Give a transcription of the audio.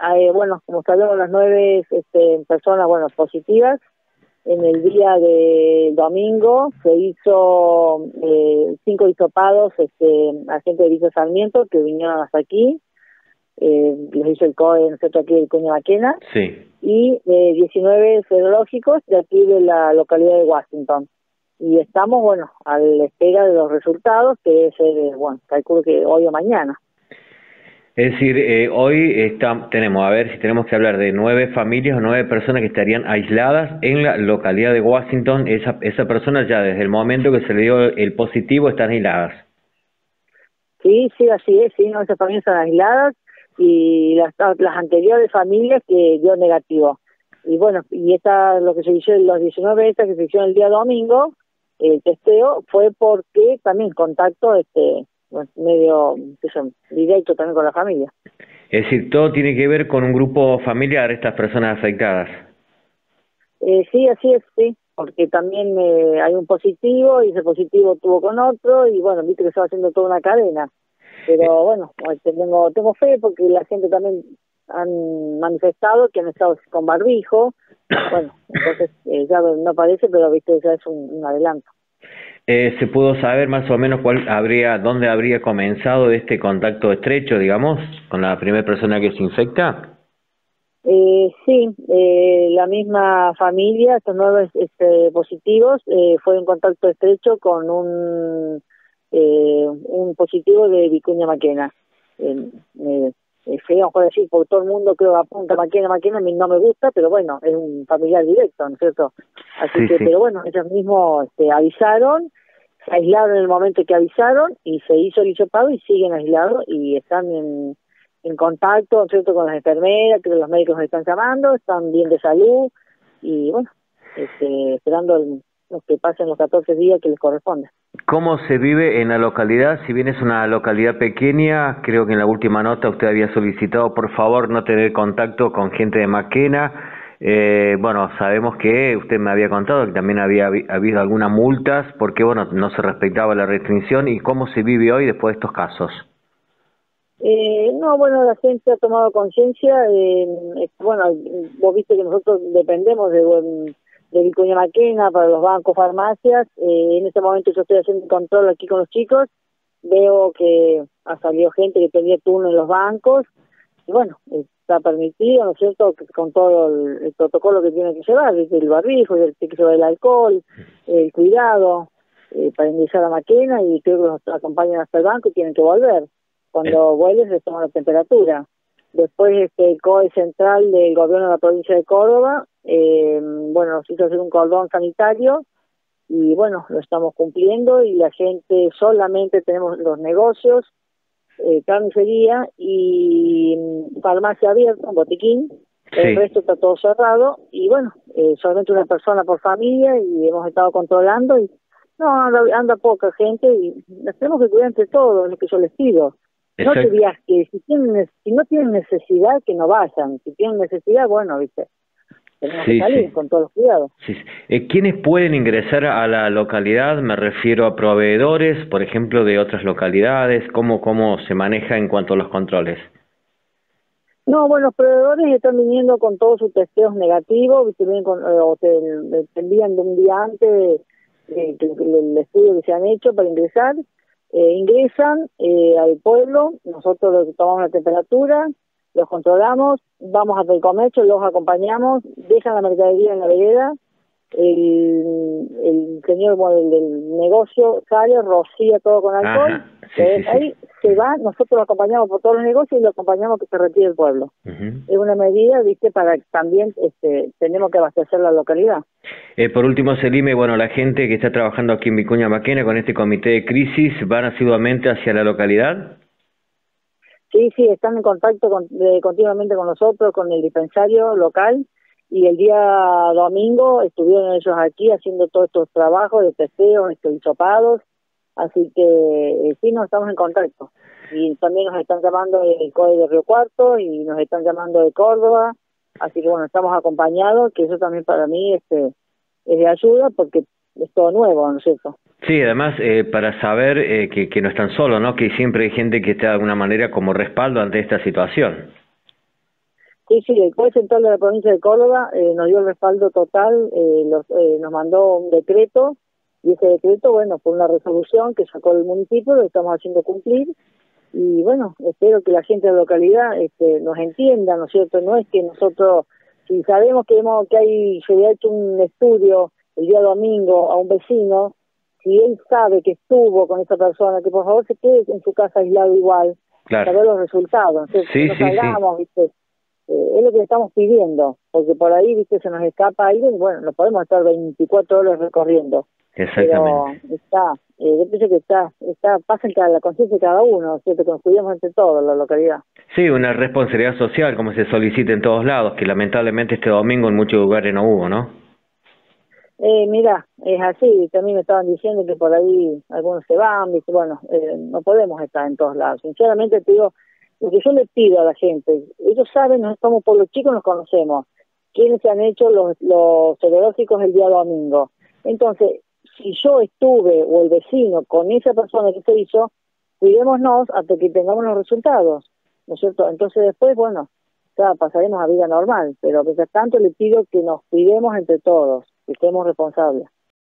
eh, bueno, como sabemos, las nueve este, personas, bueno, positivas. En el día de domingo se hizo eh, cinco hisopados, este, agentes de Villa Sarmiento que vinieron hasta aquí. Eh, los hizo el COE, nosotros aquí el Cuña Maquena. Sí. Y eh, 19 serológicos de aquí de la localidad de Washington. Y estamos, bueno, a la espera de los resultados, que debe ser, bueno, calculo que hoy o mañana. Es decir, eh, hoy está, tenemos, a ver si tenemos que hablar de nueve familias o nueve personas que estarían aisladas en la localidad de Washington. Esa, esa persona ya desde el momento que se le dio el positivo están aisladas. Sí, sí, así es, sí, no, esas familias están aisladas y las, las anteriores familias que dio negativo. Y bueno, y esta, lo que se hizo, los 19 estas que se hicieron el día domingo, el testeo fue porque también contacto este medio directo también con la familia. Es decir, todo tiene que ver con un grupo familiar, estas personas afectadas. Eh, sí, así es, sí, porque también eh, hay un positivo y ese positivo tuvo con otro y bueno, viste que se va haciendo toda una cadena. Pero eh. bueno, tengo, tengo fe porque la gente también han manifestado que han estado con barbijo. Bueno, entonces ya no parece, pero viste, ya es un adelanto. Eh, ¿Se pudo saber más o menos cuál habría, dónde habría comenzado este contacto estrecho, digamos, con la primera persona que se infecta? Eh, sí, eh, la misma familia, estos nuevos este, positivos, eh, fue en contacto estrecho con un eh, un positivo de Vicuña Maquena. Eh, eh, feo decir por todo el mundo creo apunta Maquena, Maquena, a mí no me gusta, pero bueno, es un familiar directo, ¿no es cierto? Así que, pero bueno, ellos mismos este, avisaron se aislaron en el momento que avisaron y se hizo el hisopado y siguen aislados y están en, en contacto ¿cierto? con las enfermeras, que los médicos están llamando, están bien de salud y bueno, este, esperando el, los que pasen los 14 días que les corresponde. ¿Cómo se vive en la localidad? Si bien es una localidad pequeña, creo que en la última nota usted había solicitado por favor no tener contacto con gente de Maquena eh, bueno, sabemos que usted me había contado que también había habido algunas multas porque, bueno, no se respetaba la restricción. ¿Y cómo se vive hoy después de estos casos? Eh, no, bueno, la gente ha tomado conciencia. Eh, bueno, vos viste que nosotros dependemos de, de Vicuña Maquena para los bancos, farmacias. Eh, en este momento yo estoy haciendo control aquí con los chicos. Veo que ha salido gente que tenía turno en los bancos. Y bueno, está permitido, ¿no es cierto?, con todo el, protocolo que tiene que llevar, desde el barbijo, el que llevar el alcohol, el cuidado, eh, para ingresar a Maquena y creo que nos acompañan hasta el banco y tienen que volver. Cuando eh. vuelves les toman la temperatura. Después este, el COE central del gobierno de la provincia de Córdoba, eh, bueno, nos hizo hacer un cordón sanitario y bueno, lo estamos cumpliendo y la gente solamente tenemos los negocios, eh, carnicería y mm, farmacia abierta, botiquín. El resto está todo cerrado y bueno, eh, solamente una persona por familia y hemos estado controlando y no, anda, poca gente y tenemos que cuidar entre todos, lo que yo les pido. No te que si, tienen, si no tienen necesidad, que no vayan. Si tienen necesidad, bueno, viste, tenemos que salir con todos los cuidados. Eh, ¿Quiénes pueden ingresar a la localidad? Me refiero a proveedores, por ejemplo, de otras localidades. ¿Cómo, cómo se maneja en cuanto a los controles? No, bueno, los proveedores están viniendo con todos sus testeos negativos, vienen con, eh, o te, envían de un día antes eh, el, estudio que se han hecho para ingresar. Eh, ingresan eh, al pueblo, nosotros tomamos la temperatura, los controlamos, vamos hasta el comercio, los acompañamos, dejan la mercadería en la vereda, el, el señor del negocio sale, rocía todo con alcohol, ahí se va, nosotros lo acompañamos por todos los negocios y lo acompañamos que se retire el pueblo. Es una medida, viste, para que también este, tenemos que abastecer la localidad. Eh, por último, Selime, bueno, la gente que está trabajando aquí en Vicuña Maquena con este comité de crisis, ¿van asiduamente hacia la localidad? Sí, sí, están en contacto continuamente con nosotros, con el dispensario local, y el día domingo estuvieron ellos aquí haciendo todos estos trabajos de testeo, estos hisopados, así que eh, sí nos estamos en contacto. Y también nos están llamando del CODE de Río Cuarto y nos están llamando de Córdoba, así que bueno, estamos acompañados, que eso también para mí este, es de ayuda porque es todo nuevo, ¿no es cierto? Sí, además eh, para saber eh, que, que no están solos, ¿no? Que siempre hay gente que está de alguna manera como respaldo ante esta situación. Sí, sí, el juez central de la provincia de Córdoba eh, nos dio el respaldo total, eh, los, eh, nos mandó un decreto y ese decreto, bueno, fue una resolución que sacó el municipio, lo estamos haciendo cumplir y bueno, espero que la gente de la localidad este, nos entienda, ¿no es cierto? No es que nosotros, si sabemos que, hemos, que hay, se hecho un estudio el día domingo a un vecino, si él sabe que estuvo con esa persona, que por favor se quede en su casa aislado igual, para ver los resultados. Entonces, sí, sí, salgamos, ¿viste? Eh, es lo que le estamos pidiendo, porque por ahí, viste, se nos escapa alguien, bueno, no podemos estar 24 horas recorriendo. Exactamente. Pero está, eh, yo pienso que está, está, pasa en cada, la conciencia de cada uno, ¿cierto? Que nos cuidemos entre todos, la localidad. Sí, una responsabilidad social, como se solicita en todos lados, que lamentablemente este domingo en muchos lugares no hubo, ¿no? Eh, mira, es así, también me estaban diciendo que por ahí algunos se van, dice, bueno, eh, no podemos estar en todos lados. Sinceramente te digo, lo que yo le pido a la gente, ellos saben, nos estamos por los chicos, nos conocemos, quiénes se han hecho los, los el día domingo. Entonces, si yo estuve o el vecino con esa persona que se hizo, cuidémonos hasta que tengamos los resultados, ¿no es cierto? Entonces después, bueno, ya pasaremos a vida normal, pero mientras tanto le pido que nos cuidemos entre todos, que estemos responsables.